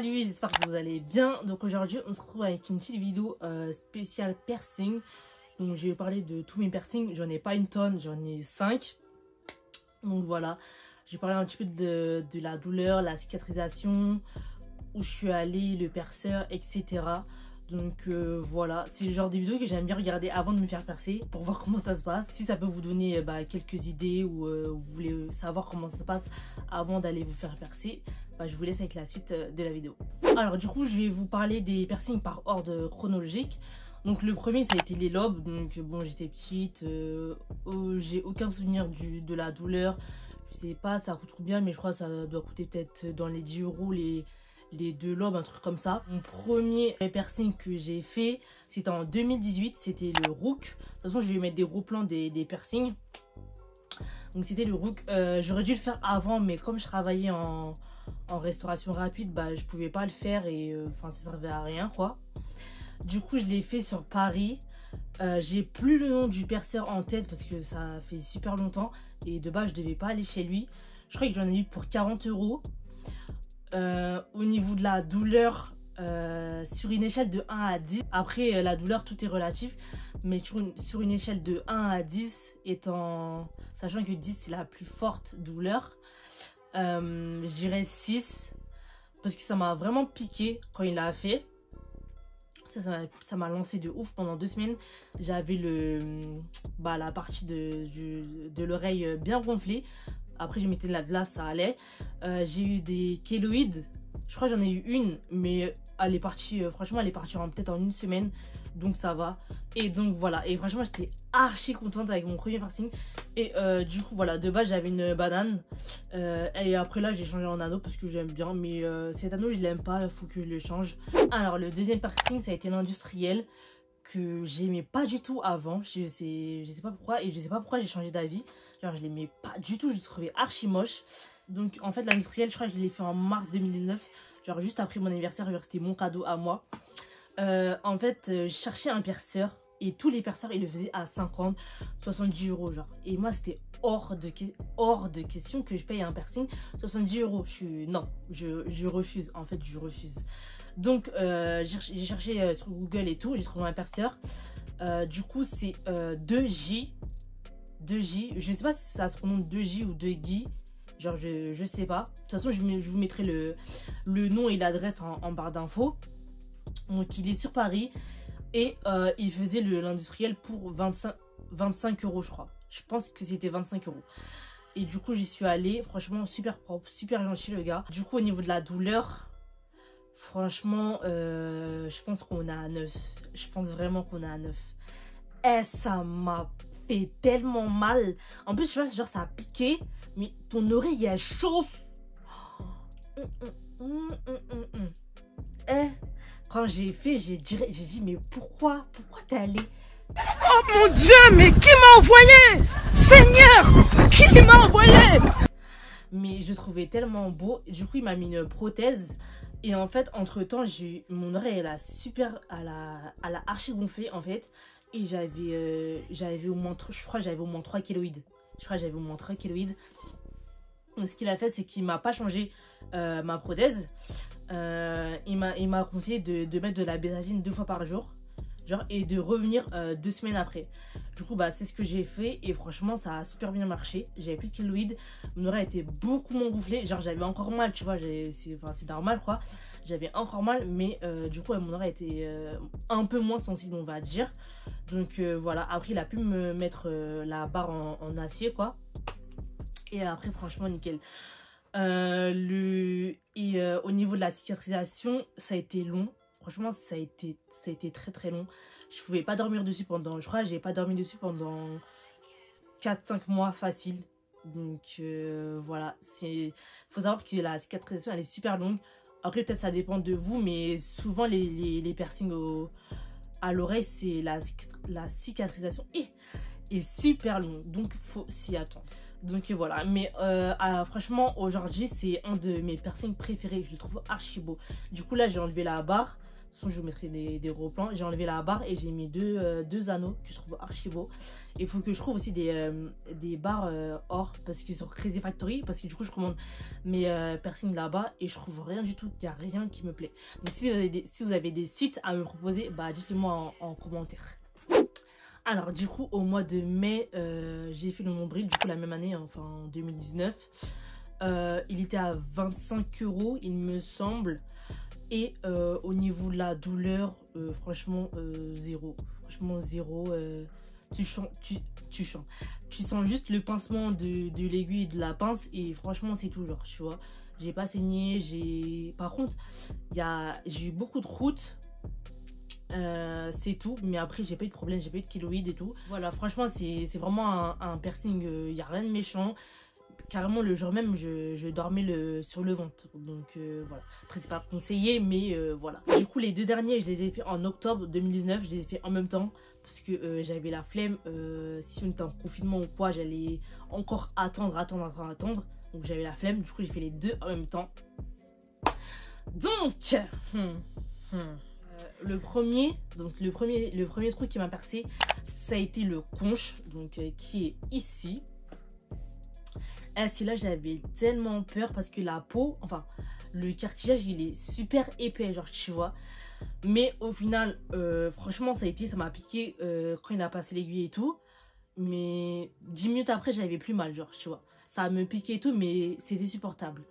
Salut, j'espère que vous allez bien. Donc aujourd'hui, on se retrouve avec une petite vidéo euh, spéciale piercing. Donc je vais parler de tous mes piercings. J'en ai pas une tonne, j'en ai 5. Donc voilà, je vais parler un petit peu de, la douleur, la cicatrisation, où je suis allée, le perceur, etc. Donc euh, voilà, c'est le genre de vidéo que j'aime bien regarder avant de me faire percer pour voir comment ça se passe. Si ça peut vous donner bah, quelques idées ou euh, vous voulez savoir comment ça se passe avant d'aller vous faire percer, bah, je vous laisse avec la suite euh, de la vidéo. Alors du coup, je vais vous parler des piercings par ordre chronologique. Donc le premier, ça a été les lobes. Donc bon, j'étais petite, euh, oh, j'ai aucun souvenir de la douleur. Je sais pas, ça coûte bien, mais je crois que ça doit coûter peut-être dans les 10 euros les, les deux lobes, un truc comme ça. Mon premier piercing que j'ai fait, c'était en 2018, c'était le Rook. De toute façon, je vais mettre des gros plans des, des piercings. Donc c'était le Rook. Euh, j'aurais dû le faire avant, mais comme je travaillais en, en restauration rapide, bah, je pouvais pas le faire et euh, enfin ça servait à rien quoi. Du coup, je l'ai fait sur Paris. Euh, j'ai plus le nom du perceur en tête parce que ça fait super longtemps et de base je devais pas aller chez lui. Je crois que j'en ai eu pour 40 euros. Euh, au niveau de la douleur, sur une échelle de 1 à 10, après la douleur tout est relatif, mais sur une, sur une échelle de 1 à 10, étant, sachant que 10 c'est la plus forte douleur, euh, je dirais 6. Parce que ça m'a vraiment piqué quand il l'a fait. Ça, m'a lancé de ouf pendant deux semaines. J'avais le bah, la partie de, de l'oreille bien gonflée. Après, je mettais de la glace, ça allait. Euh, j'ai eu des kéloïdes. Je crois que j'en ai eu une, mais elle est partie, euh, franchement, elle est partie peut-être en une semaine donc ça va. Et donc voilà, et franchement j'étais archi contente avec mon premier piercing. Et euh, du coup voilà, de base j'avais une banane. Euh, et après là j'ai changé en anneau parce que j'aime bien. Mais cet anneau je l'aime pas, il faut que je le change. Alors le deuxième piercing ça a été l'industriel que j'aimais pas du tout avant. Je sais, je sais pas pourquoi et je sais pas pourquoi j'ai changé d'avis. Genre je l'aimais pas du tout, je le trouvais archi moche. Donc en fait l'industriel je crois que je l'ai fait en mars 2019. Genre juste après mon anniversaire, c'était mon cadeau à moi. Euh, en fait, euh, je cherchais un perceur et tous les perceurs, ils le faisaient à 50, 70 euros, genre. Et moi, c'était hors de, hors de question que je paye un piercing 70 euros. Je suis, non, je, refuse, en fait, je refuse. Donc, euh, j'ai cherché sur Google et tout, j'ai trouvé un perceur. du coup, c'est 2J. 2J, je sais pas si ça se prononce 2J ou 2Guy. Genre, je, je sais pas. De toute façon, je, vous mettrai le, nom et l'adresse en barre d'infos. Donc il est sur Paris et euh, il faisait l'industriel pour 25, 25 euros je crois. Je pense que c'était 25 euros. Et du coup j'y suis allée, franchement super propre, super gentil le gars. Du coup au niveau de la douleur, franchement euh, je pense qu'on a à 9. Je pense vraiment qu'on a à 9. Et ça m'a fait tellement mal. En plus tu vois genre ça a piqué, mais ton oreille elle chauffe. Hum, hum, hum, eh quand j'ai fait, j'ai dit, mais pourquoi Pourquoi t'es allé? Oh mon Dieu, mais qui m'a envoyé? Seigneur, qui m'a envoyé? Mais je trouvais tellement beau. Du coup, il m'a mis une prothèse. Et en fait, entre temps, j'ai mon oreille, elle a super, à la, à la archi gonflé en fait. Et j'avais, euh, j'avais au moins, je crois, j'avais au moins 3 kiloïdes. Je crois, j'avais au moins 3 kiloïdes. ce qu'il a fait, c'est qu'il m'a pas changé euh, ma prothèse. Euh, il m'a conseillé de, mettre de la bétadine deux fois par jour. Et de revenir euh, deux semaines après. Du coup, bah, c'est ce que j'ai fait et franchement, ça a super bien marché. J'avais plus de kiloïdes, mon oreille était beaucoup moins gonflée. Genre, j'avais encore mal, tu vois, c'est normal quoi. J'avais encore mal, mais euh, du coup, mon oreille était un peu moins sensible, on va dire. Donc voilà, après, il a pu me mettre la barre en acier quoi. Et après, franchement, nickel. Euh, le... Et euh, au niveau de la cicatrisation, ça a été long. Franchement, ça a été, ça a été très très long. Je pouvais pas dormir dessus pendant... Je crois j'ai pas dormi dessus pendant 4-5 mois facile. Donc euh, voilà, il faut savoir que la cicatrisation elle est super longue. Après peut-être ça dépend de vous, mais souvent les, les, les piercings à l'oreille, c'est la, la cicatrisation est, est super longue. Donc faut s'y attendre. Donc voilà, mais euh, ah, franchement aujourd'hui c'est un de mes piercings préférés, je le trouve archi beau. Du coup là j'ai enlevé la barre, je vous mettrai des, des replans. J'ai enlevé la barre et j'ai mis deux, euh, deux anneaux que je trouve archi beaux. Il faut que je trouve aussi des, euh, des barres euh, or parce qu'ils sont Crazy Factory. Parce que du coup, je commande mes piercings là-bas et je trouve rien du tout. Il n'y a rien qui me plaît. Donc, si vous avez des, si vous avez des sites à me proposer, bah, dites-le moi en, commentaire. Alors, du coup, au mois de mai, j'ai fait le nombril. Du coup, la même année, enfin en 2019. il était à 25 euros, il me semble. Et euh, au niveau de la douleur, euh, franchement, euh, zéro. Franchement, zéro. tu, chantes, tu, tu, sens juste le pincement de, de l'aiguille de la pince et franchement, c'est tout genre, tu vois. J'ai pas saigné, j'ai... Par contre, j'ai eu beaucoup de routes. c'est tout, mais après j'ai pas eu de problème, j'ai pas eu de kéloïdes et tout. Voilà, franchement, c'est vraiment un, un piercing, il n'y a rien de méchant carrément le jour même je, dormais sur le ventre. Donc euh, voilà. Après c'est pas conseillé mais euh, voilà. Du coup les deux derniers je les ai fait en octobre 2019 je les ai fait en même temps parce que euh, j'avais la flemme si on était en confinement ou quoi j'allais encore attendre attendre attendre attendre. Donc j'avais la flemme. Du coup j'ai fait les deux en même temps. Donc hmm, hmm. le premier donc le premier le premier truc qui m'a percé ça a été le conche donc qui est ici eh, celui-là, j'avais tellement peur parce que la peau, enfin, le cartilage, il est super épais, genre, tu vois. Mais au final, euh, franchement, ça a été, ça m'a piqué euh, quand il a passé l'aiguille et tout. Mais 10 minutes après, j'avais plus mal, genre, tu vois. Ça me piqué et tout, mais c'était supportable.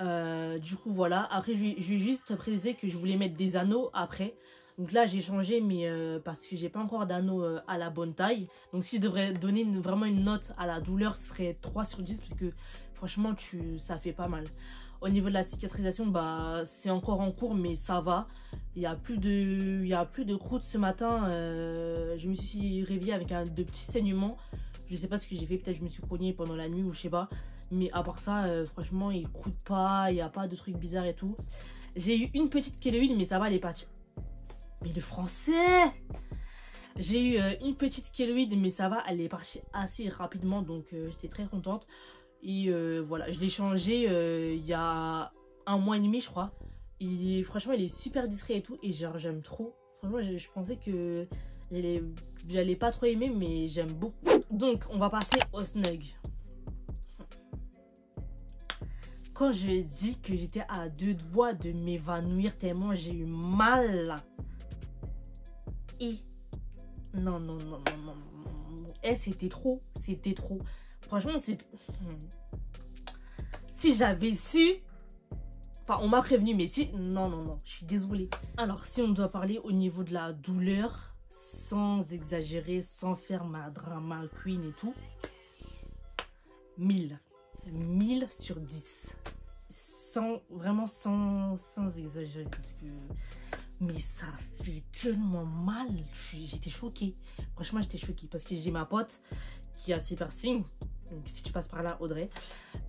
Euh, du coup, voilà. Après, je vais juste préciser que je voulais mettre des anneaux après. Donc là, j'ai changé, mais euh, parce que j'ai pas encore d'anneau euh, à la bonne taille. Donc si je devrais donner vraiment une note à la douleur, ce serait 3 sur 10, parce que franchement, tu, ça fait pas mal. Au niveau de la cicatrisation, bah, c'est encore en cours, mais ça va. Il n'y a, plus de, il y a plus de croûte ce matin. Euh, je me suis réveillée avec un, de petits saignements. Je sais pas ce que j'ai fait, peut-être je me suis cognée pendant la nuit ou je sais pas. Mais à part ça, franchement, il croûte pas, il n'y a pas de trucs bizarres et tout. J'ai eu une petite kéloïde, mais ça va, elle est partie mais le français J'ai eu euh, une petite kéloïde, mais ça va, elle est partie assez rapidement, donc euh, j'étais très contente. Et euh, voilà, je l'ai changé il y a un mois et demi, je crois. Et franchement, il est super discret et tout, et genre, j'aime trop. Franchement, je, je pensais que j'allais pas trop aimer, mais j'aime beaucoup. Donc, on va passer au snug. Quand je dis que j'étais à deux doigts de m'évanouir tellement j'ai eu mal et non, non, non, non, non, non. Eh, c'était trop, c'était trop. Franchement, c'est... Si j'avais su... Enfin, on m'a prévenu, mais si... Non, non, non, je suis désolée. Alors, si on doit parler au niveau de la douleur, sans exagérer, sans faire ma drama queen et tout, 1000. 1000 sur 10. Sans, vraiment sans, sans exagérer, parce que mais ça fait tellement mal. J'étais choquée. Franchement, j'étais choquée. Parce que j'ai ma pote qui a ses piercings. Donc, si tu passes par là, Audrey.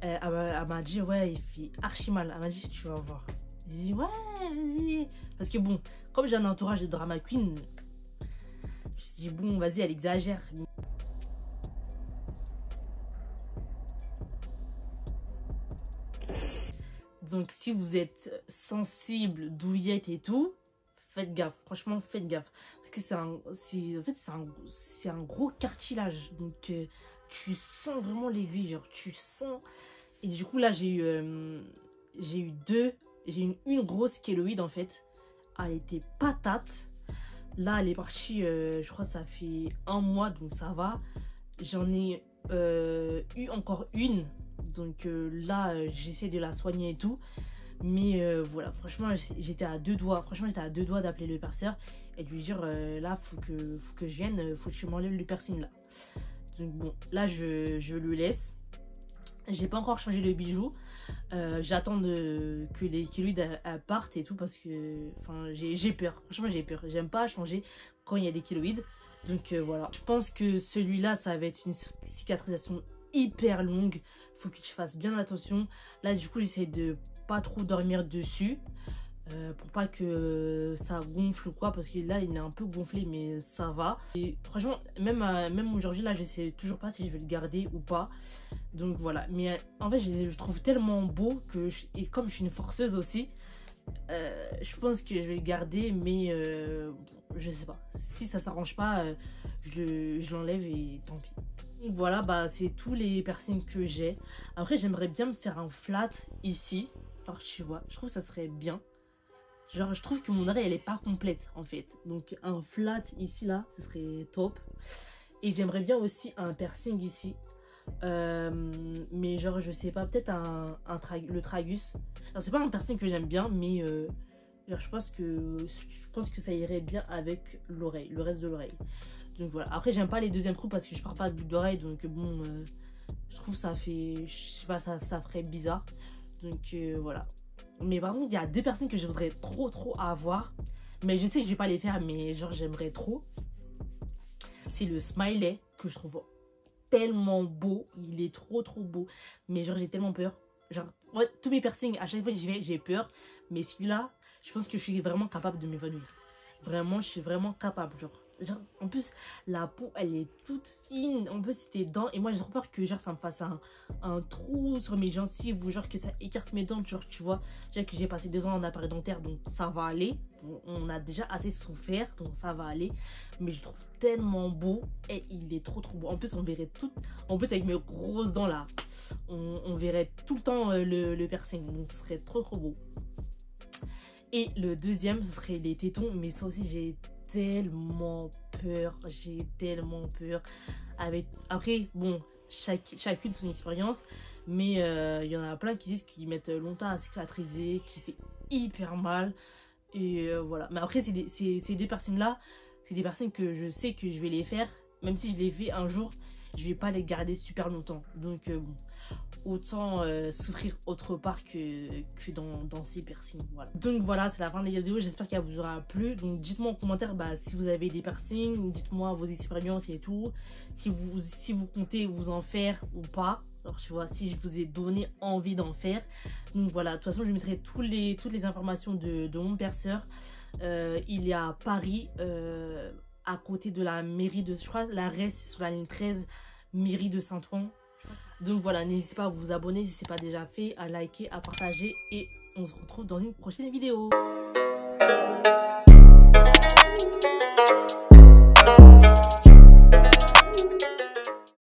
Euh, elle m'a dit, ouais, il fait archi mal. Elle m'a dit, tu vas voir. J'ai dit, ouais, vas-y. Parce que bon, comme j'ai un entourage de drama queen, je me suis dit, bon, vas-y, elle exagère. Donc, si vous êtes sensible, douillette et tout, faites gaffe. Franchement, faites gaffe. Parce que c'est un, en fait, c'est un, un, gros cartilage. Donc, euh, tu sens vraiment l'aiguille. Genre, tu sens. Et du coup, là, j'ai eu, euh, j'ai eu deux. J'ai une, grosse kéloïde, en fait. Elle était patate. Là, elle est partie, euh, je crois ça fait un mois, donc ça va. J'en ai eu encore une. Donc là, j'essaie de la soigner et tout. Mais euh, voilà, franchement, j'étais à deux doigts. Franchement, j'étais à deux doigts d'appeler le perceur et de lui dire euh, là, faut que, faut que je vienne, euh, faut que tu m'enlèves le piercing là. Donc bon, là, je, je le laisse. J'ai pas encore changé le bijou. J'attends que les kéloïdes partent et tout parce que j'ai peur. Franchement, j'ai peur. J'aime pas changer quand il y a des kéloïdes. Donc voilà. Je pense que celui-là, ça va être une cicatrisation hyper longue. Faut que tu fasses bien attention. Là, du coup, j'essaie de pas trop dormir dessus. Euh, pour pas que ça gonfle ou quoi parce que là il est un peu gonflé mais ça va et franchement même euh, même aujourd'hui là je sais toujours pas si je vais le garder ou pas donc voilà mais euh, en fait je, le trouve tellement beau que et comme je suis une forceuse aussi je pense que je vais le garder, mais je sais pas. Si ça s'arrange pas, je, je l'enlève et tant pis. Donc voilà, bah c'est tous les piercings que j'ai. Après, j'aimerais bien me faire un flat ici. Je trouve que ça serait bien. Genre, je trouve que mon oreille, elle est pas complète, en fait. Donc, un flat ici, là, ce serait top. Et j'aimerais bien aussi un piercing ici. Euh, mais genre, je sais pas, peut-être un, un le tragus. Alors, c'est pas un piercing que j'aime bien, mais euh, genre, je pense que je pense que ça irait bien avec l'oreille, le reste de l'oreille. Donc voilà. Après, j'aime pas les deuxièmes trous parce que je pars pas d'oreille, donc bon, euh, je trouve ça fait, je sais pas, ça, ça ferait bizarre. Donc euh, voilà. Mais par il y a deux personnes que je voudrais trop trop avoir. Mais je sais que je vais pas les faire, mais genre j'aimerais trop. C'est le smiley que je trouve tellement beau. Il est trop trop beau. Mais genre j'ai tellement peur. Genre, tous mes piercings, à chaque fois que j'y vais, j'ai peur. Mais celui-là, je pense que je suis vraiment capable de m'évanouir. Vraiment, je suis vraiment capable. En plus, la peau, elle est toute fine. En plus, c'était dents. Et moi, j'ai trop peur que genre, ça me fasse un, trou sur mes gencives ou genre que ça écarte mes dents. Genre, tu vois, j'ai passé deux ans en appareil dentaire, donc ça va aller. On- a déjà assez souffert, donc ça va aller. Mais je trouve tellement beau et il est trop trop beau. En plus, on verrait tout. En plus, avec mes grosses dents là, on, on verrait tout le temps euh, le, le piercing. Donc, ce serait trop trop beau. Et le deuxième, ce serait les tétons. Mais ça aussi, j'ai tellement peur. J'ai tellement peur. Avec... Après, bon, chaque, chacune son expérience. Mais euh, il y en a plein qui disent qu'ils mettent longtemps à cicatriser, qui fait hyper mal. Et euh, voilà. Mais après, c'est des, deux personnes-là, c'est des personnes que je sais que je vais les faire. Même si je les fais un jour, je vais pas les garder super longtemps. Donc, euh, bon, autant euh, souffrir autre part que, que dans, dans ces piercings. Voilà. Donc voilà, c'est la fin de la vidéo. J'espère qu'elle vous aura plu. Donc dites-moi en commentaire bah, si vous avez des piercings. Dites-moi vos expériences et tout. Si vous, si vous comptez vous en faire ou pas. Alors tu vois, si je vous ai donné envie d'en faire. Donc voilà, de toute façon, je mettrai tous les, toutes les informations de, de mon perceur. Euh, il est à Paris, à côté de la mairie de... Je crois la reste sur la ligne 13, mairie de Saint-Ouen. Donc voilà, n'hésitez pas à vous abonner si ce n'est pas déjà fait, à liker, à partager et on se retrouve dans une prochaine vidéo.